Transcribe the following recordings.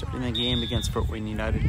starting the game against Fort Wayne United.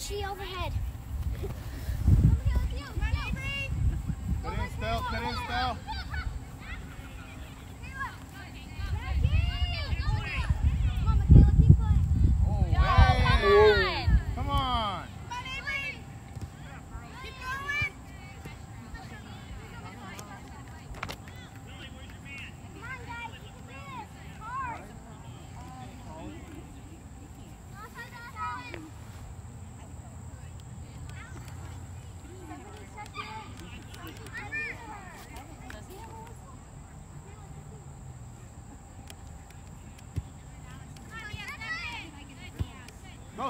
She overhead. Cut in, Stel. Cut in, Stel. Oh, hey. Come on.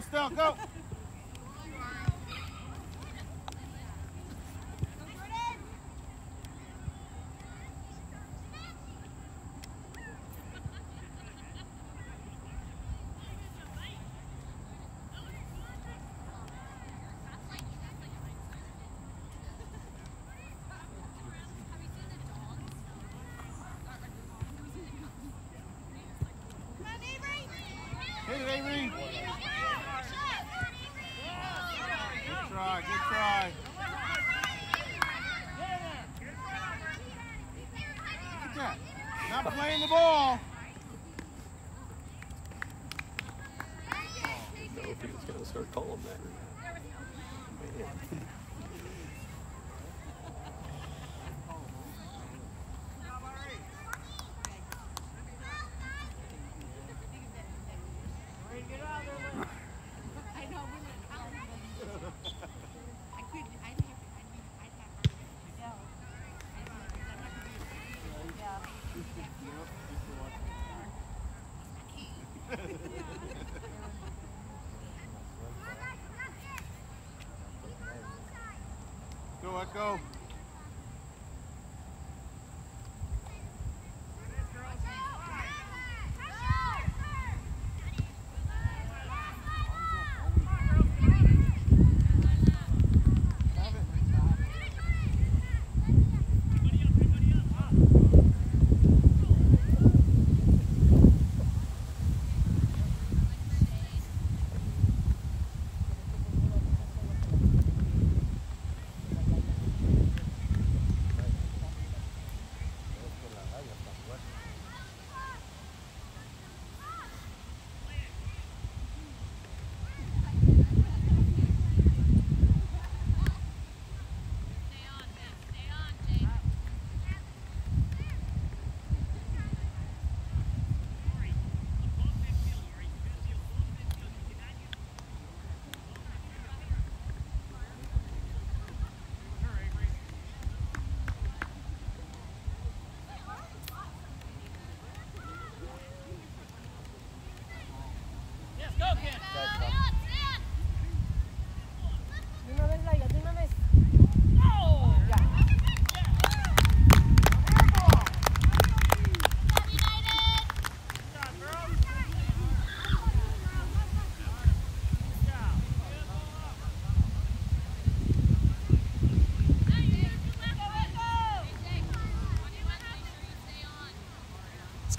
Go, Stell, go. Hit it, Avery. Try, good try. Look at that. Not playing the ball. know if he going to start calling that. Man. Go,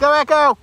go, Echo.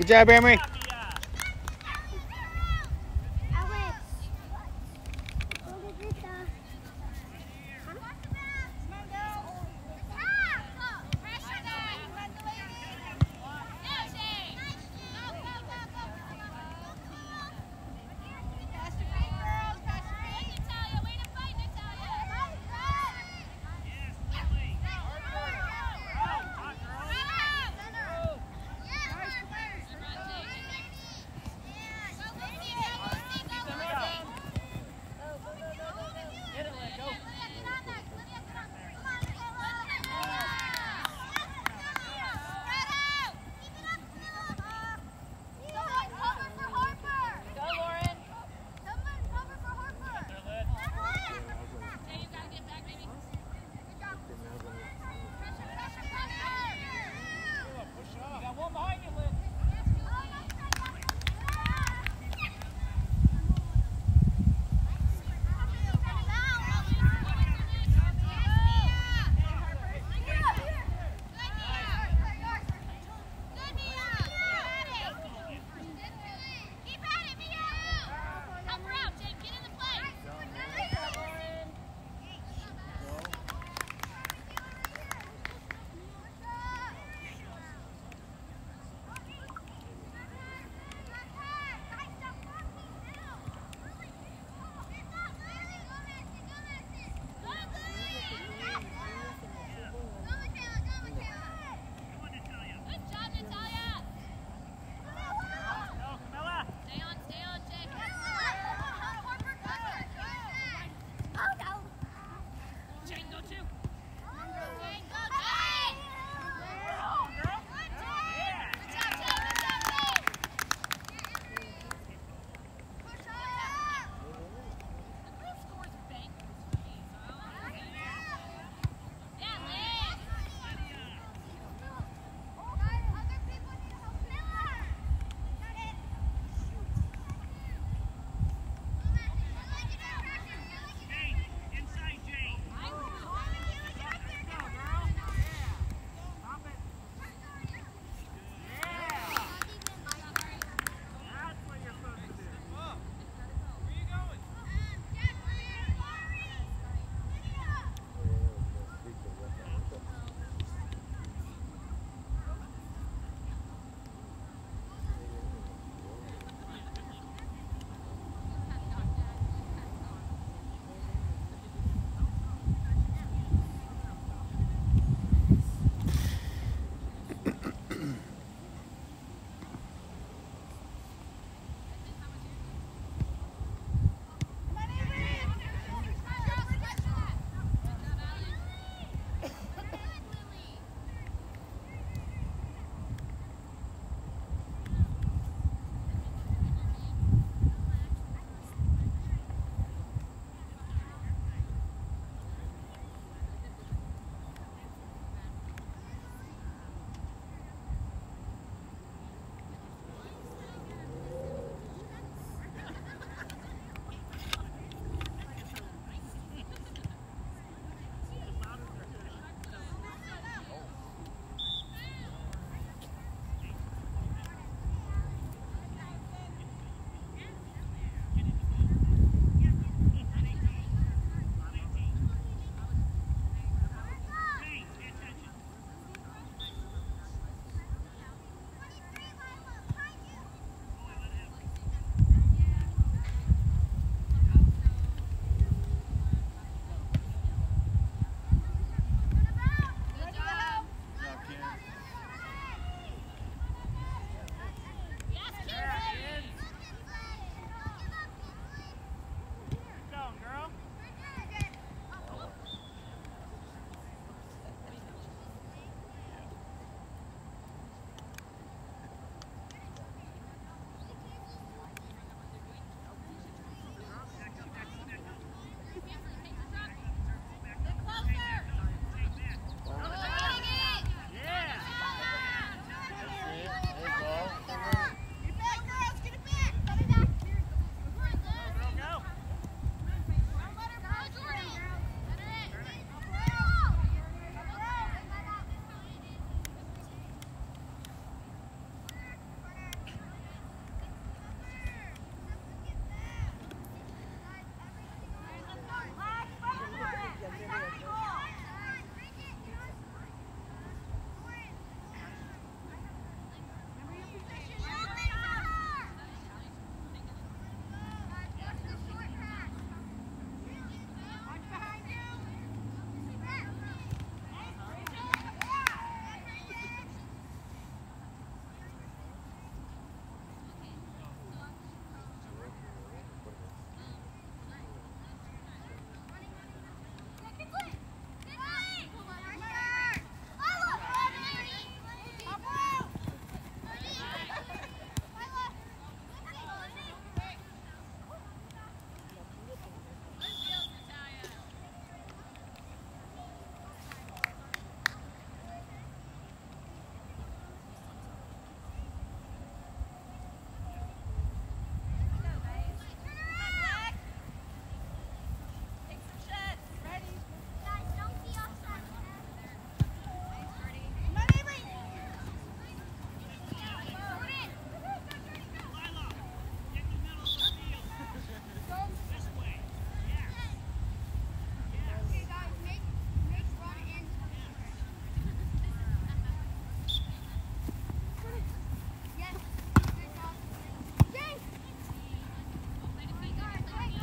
Good job, Emery.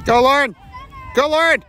Go, Lauren. Go, Lauren.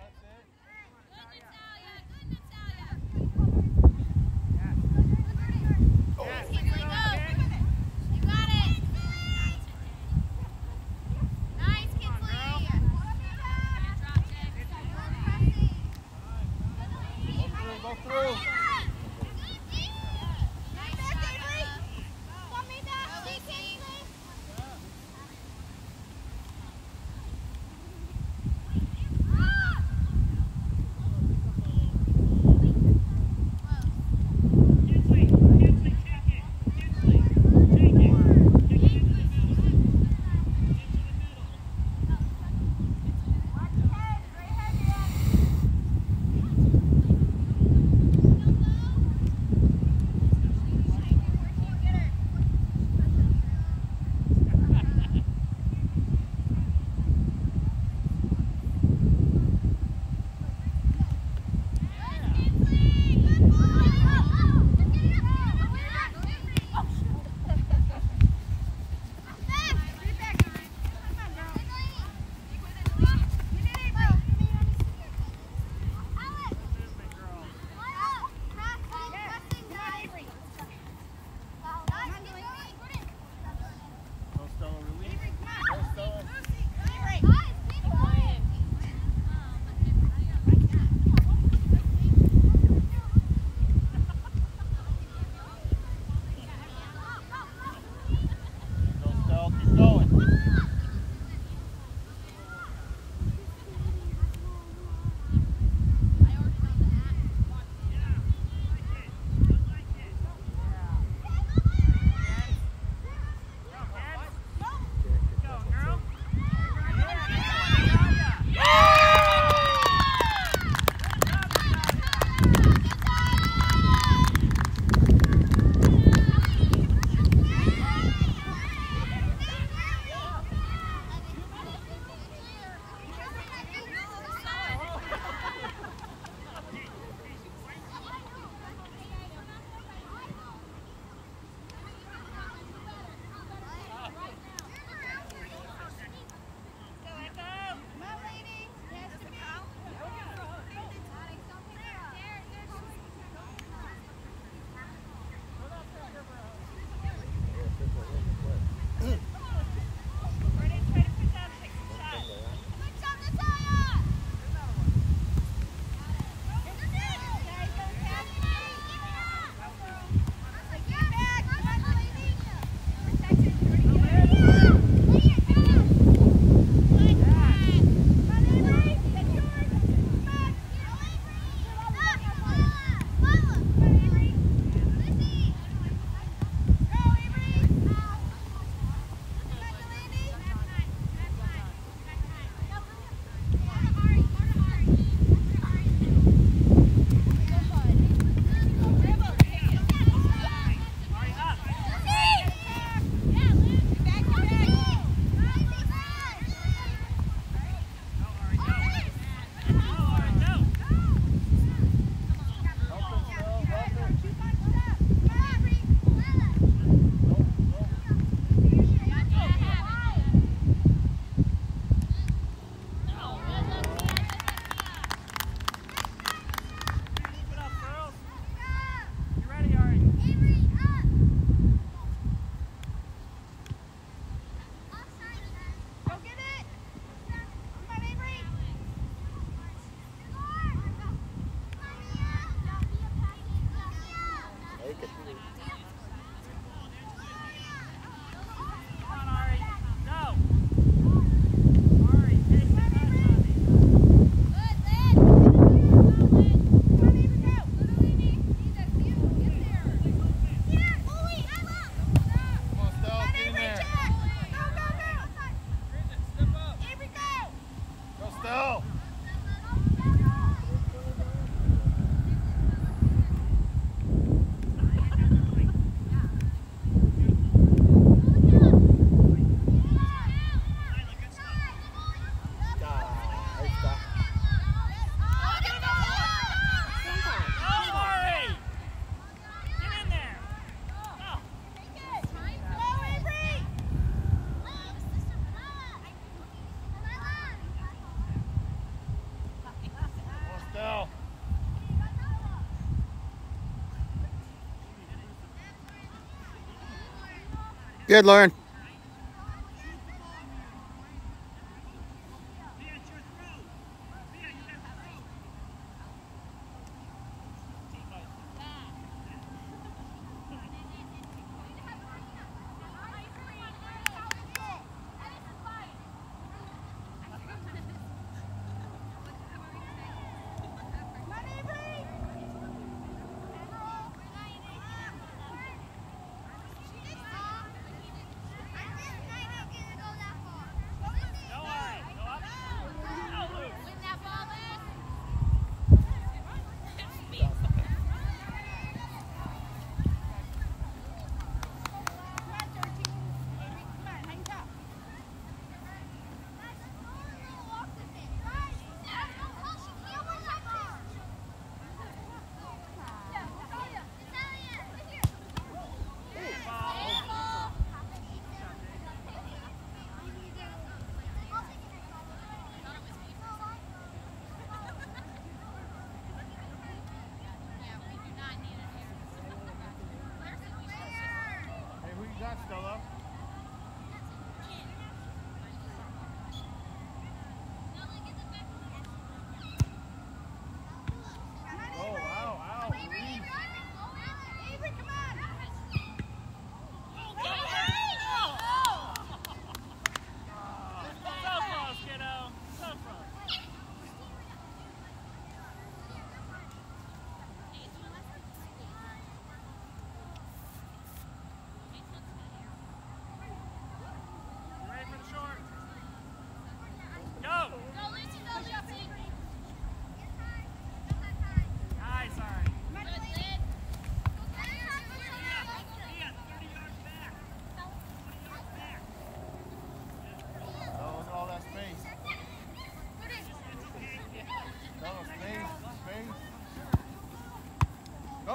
Good, Lauren.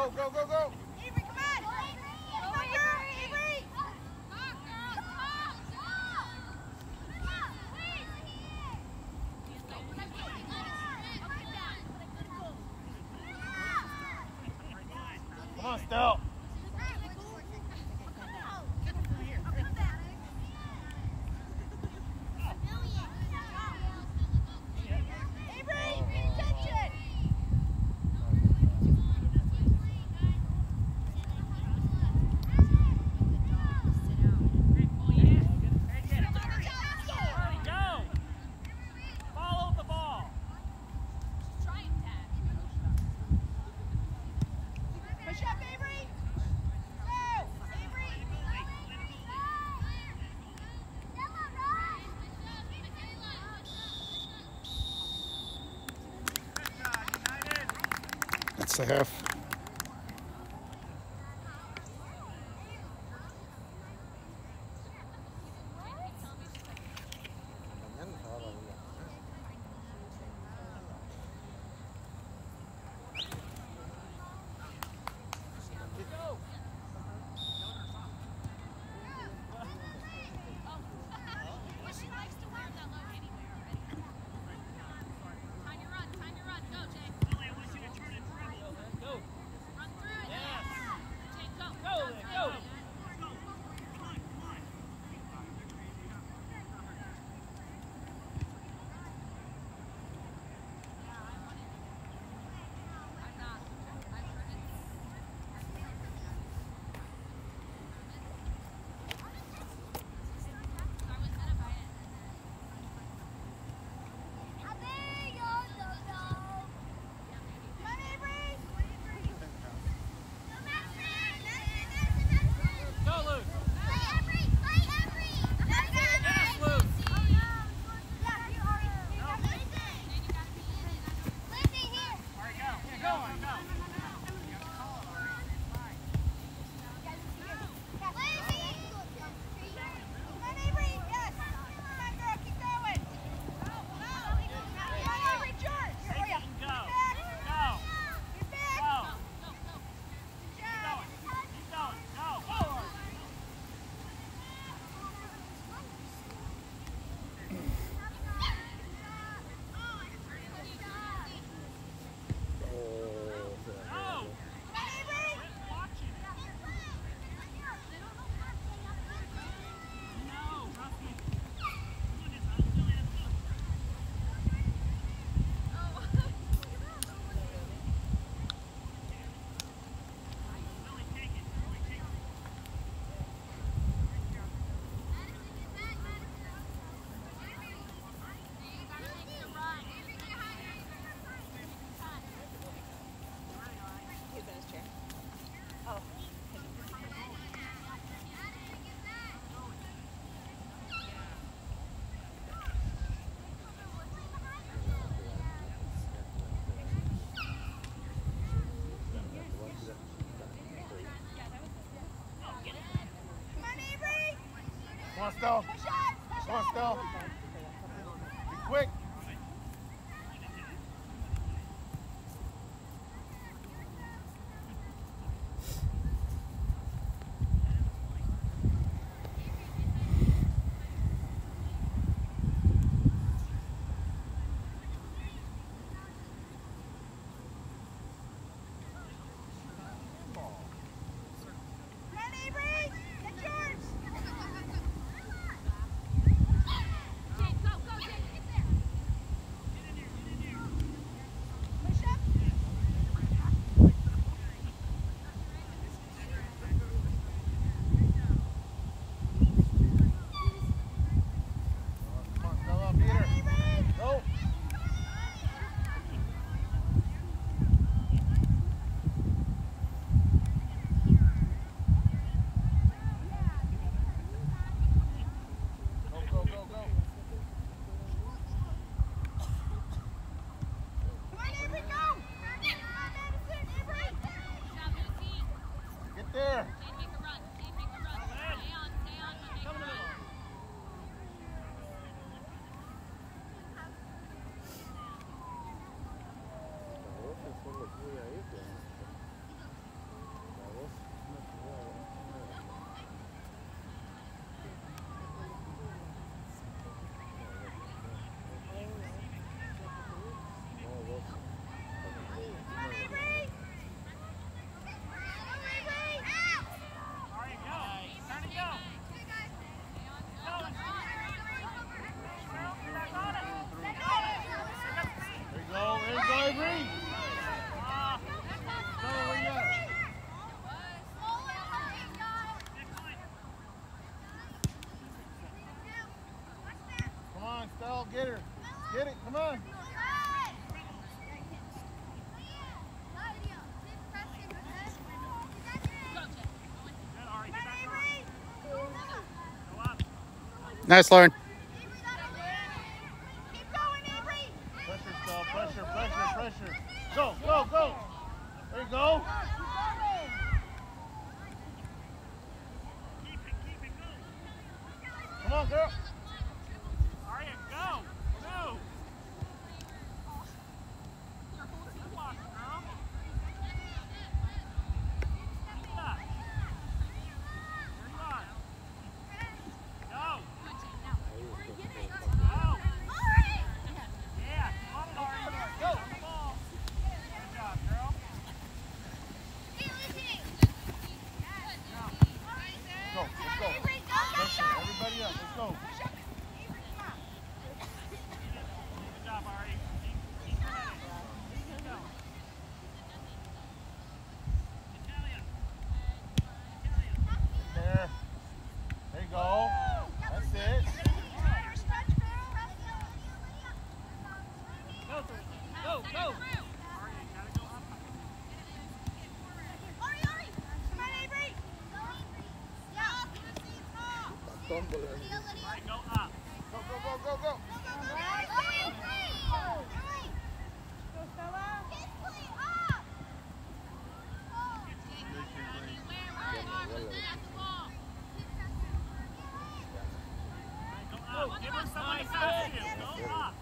Go, go, go, go. That's the half. Come on, Stell. Come on, Stell. get her. Get it, come on. Nice, Lauren. stumble. Right, go up. Go, go, go, go, go. Give us somebody to go up.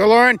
Go, Lauren.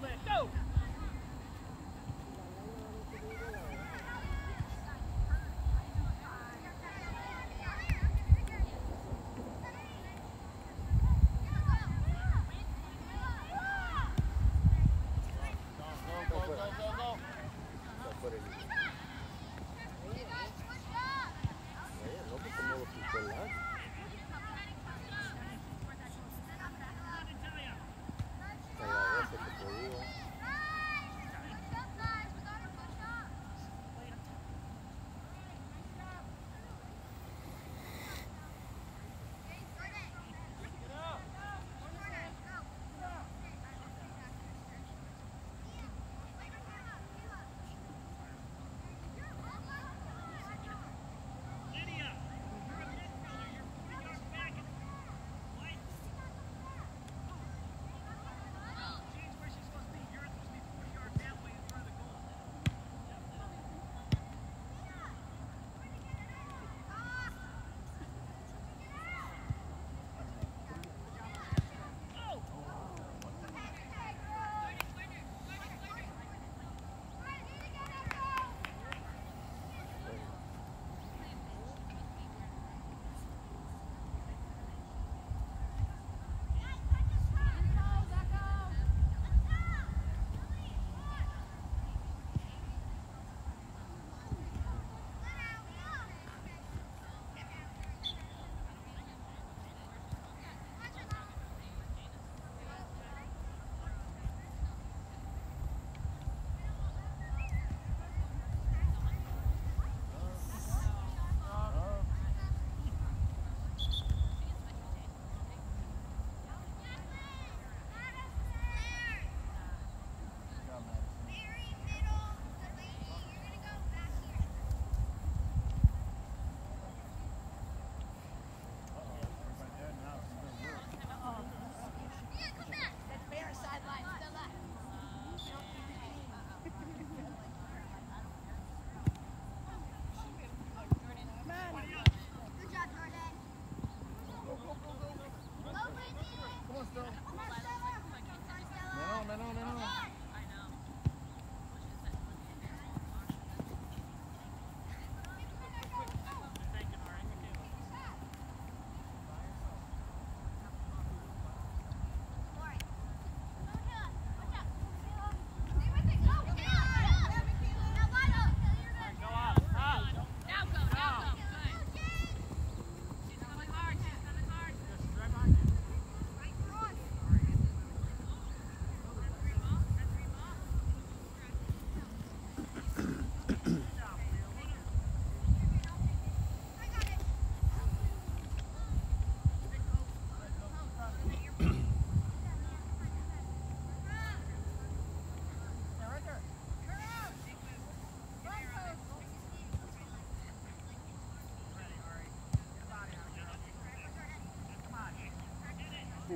building. Go!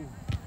Ooh.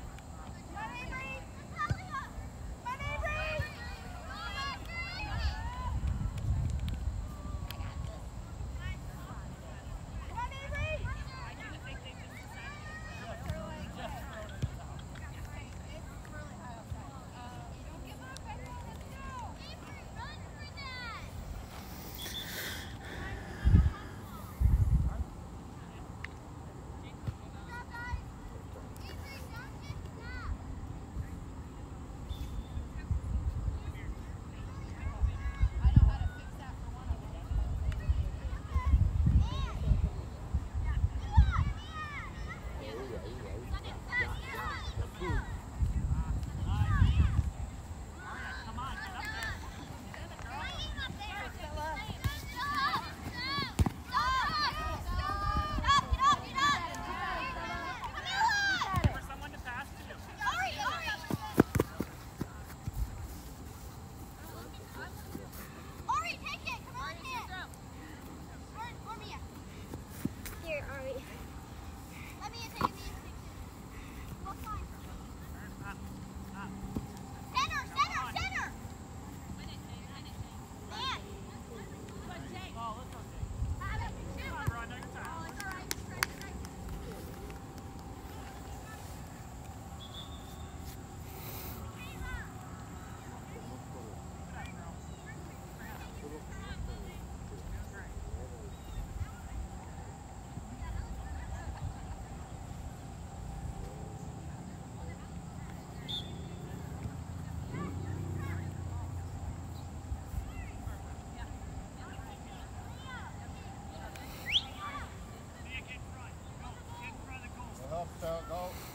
off, so go.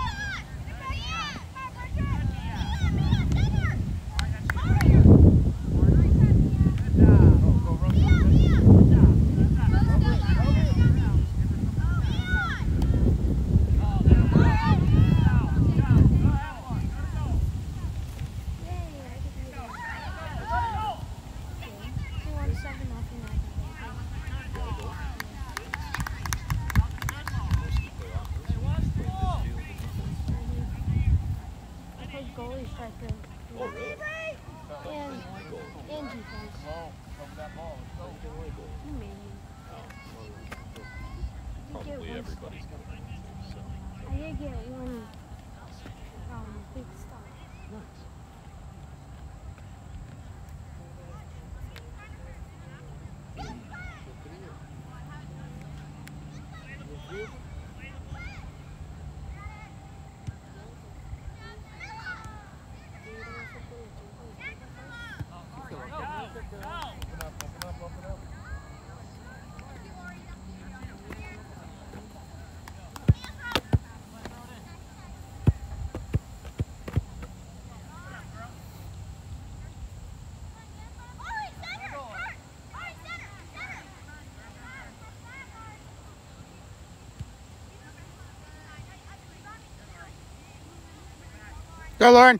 Go, Lauren.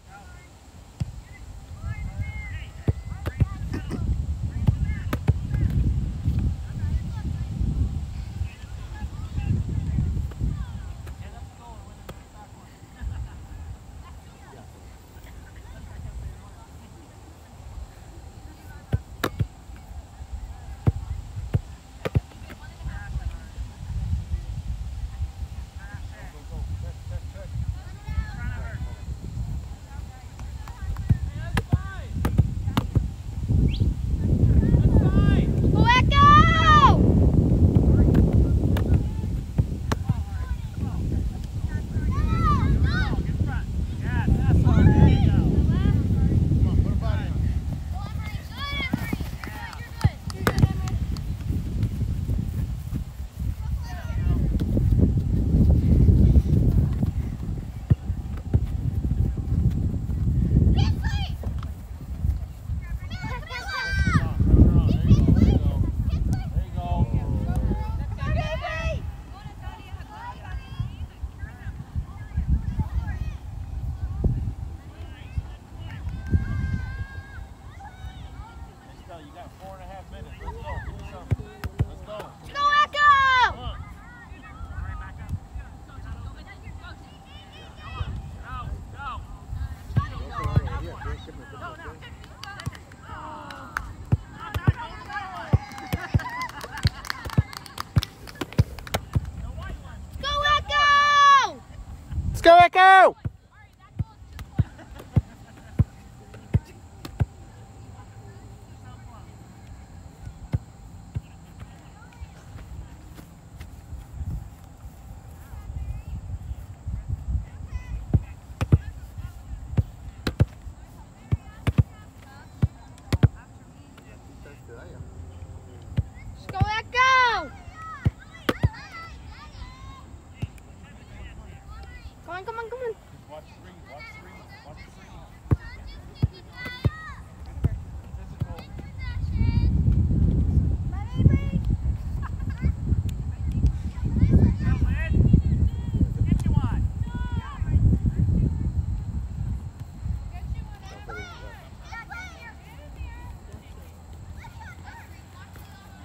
Echo!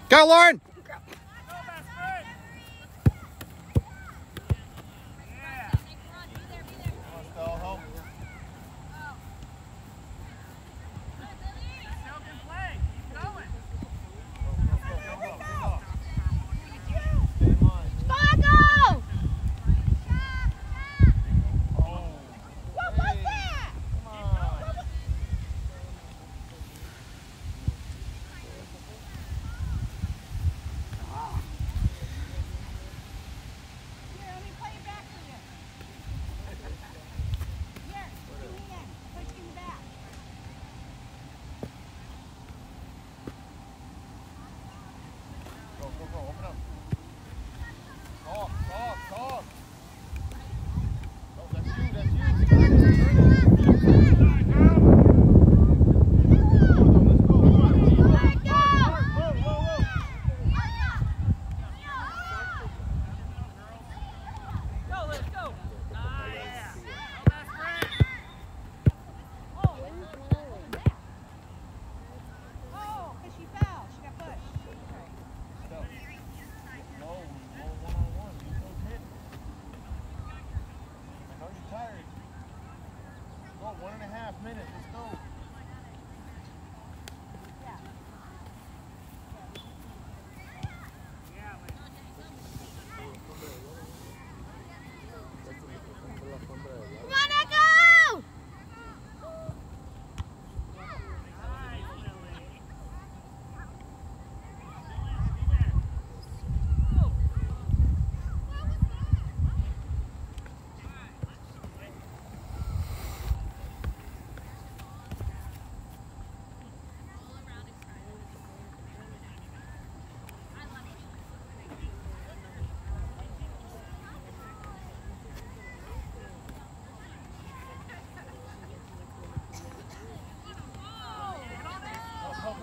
Go, Lauren!